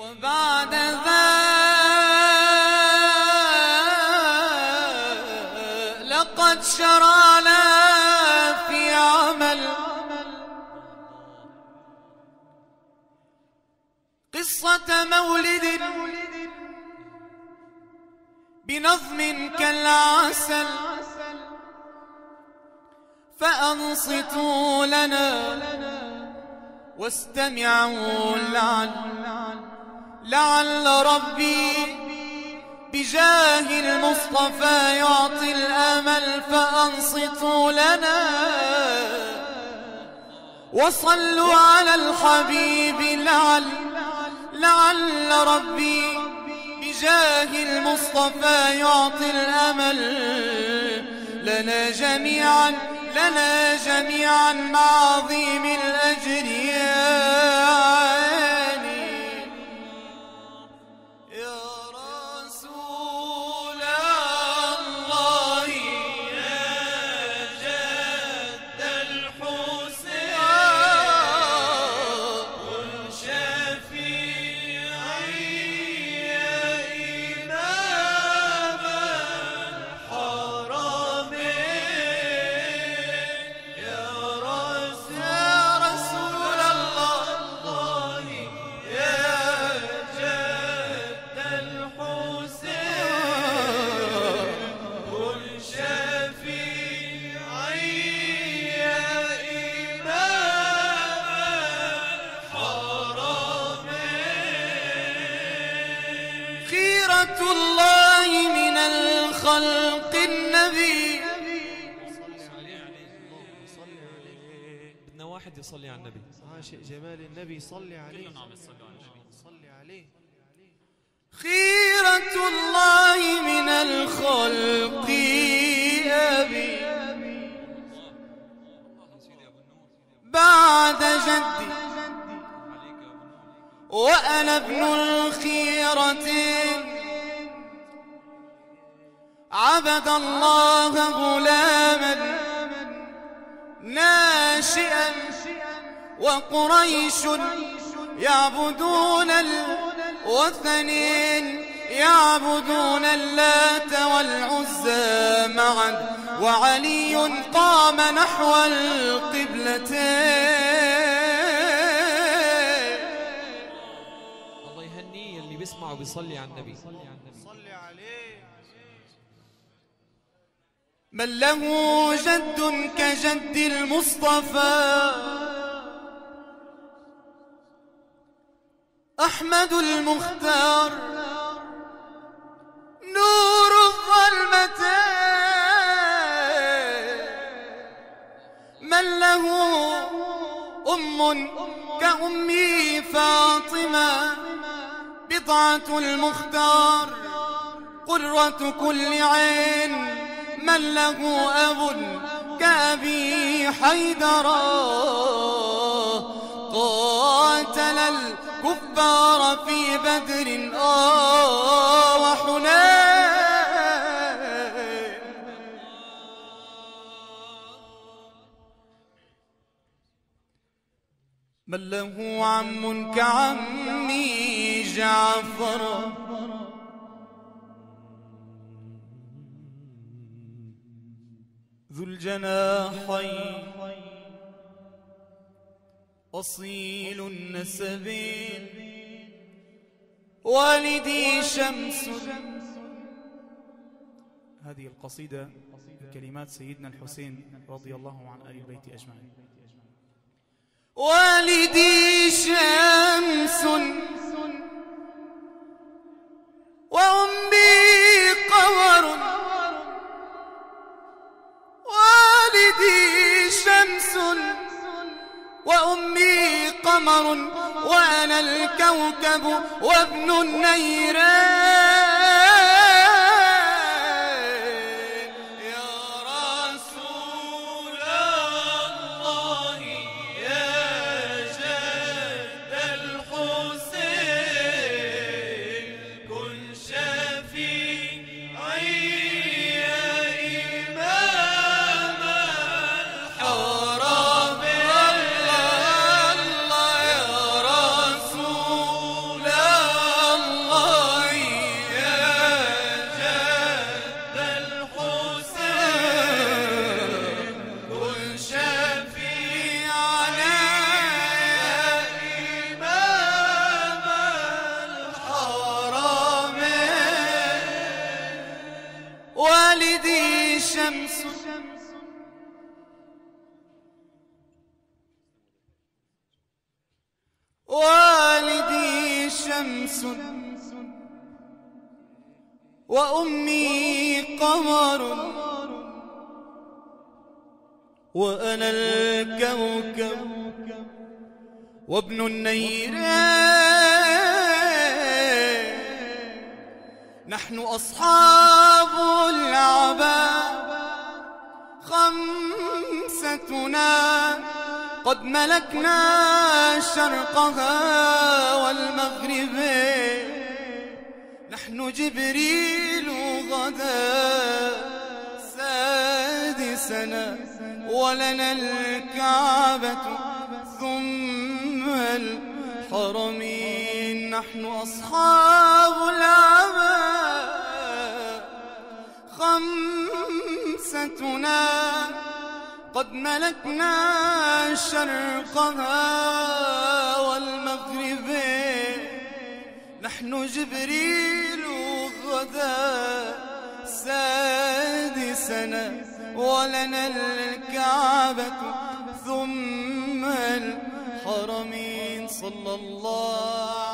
وبعد ذا لقد شرعنا في عمل. قصة مولد بنظم كالعسل. فأنصتوا لنا واستمعوا لعل. لعل ربي بجاه المصطفى يعطي الأمل فأنصتوا لنا. وصلوا على الحبيب لعل لعل ربي بجاه المصطفى يعطي الأمل. لنا جميعا لنا جميعا مع عظيم الأجر. الخلق النبي. بدنا واحد يصلي على النبي. عاشق جمال. النبي صلي عليه. صلي عليه. خيرة الله من الخلق أبي. بعد جدي. وأنا ابن الخيرة. عبد الله غلاما ناشئا وقريش يعبدون الوثنين يعبدون اللات والعزى معا وعلي قام نحو القبلتين. الله يهنيه اللي بيسمع وبيصلي على النبي. صلي عليه. من له جد كجد المصطفى. أحمد المختار نور الظلمتين من له أم كأمي فاطمة بضعة المختار قرة كل عين. من له أب كأبي حيدرا قاتل الكفار في بدر. آه وحنين. من له عم كعمي جعفر. ذو الجناحين. أصيل النسب. والدي شمس. هذه القصيدة بكلمات سيدنا الحسين رضي الله عن آل البيت أجمعين. والدي شمس. وأمي قمر وأنا الكوكب وابن النيران. شمس والدي شمس. وأمي قمر. وأنا الكوكب. وابن النيرين نحن أصحاب العباء خمستنا قد ملكنا شرقها والمغرب. نحن جبريل غدا سادسنا ولنا الكعبة. ثم الحرمين. نحن أصحاب العباء خمستنا. قد ملكنا شرقها والمغرب. نحن جبريل غدا سادسنا ولنا الكعبة ثم الحرمين. صلى الله